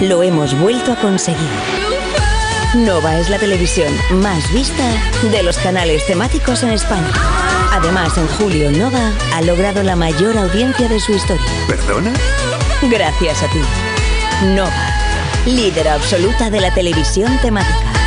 lo hemos vuelto a conseguir. Nova es la televisión más vista de los canales temáticos en España. Además, en julio Nova ha logrado la mayor audiencia de su historia. ¿Perdona? Gracias a ti. Nova, líder absoluta de la televisión temática.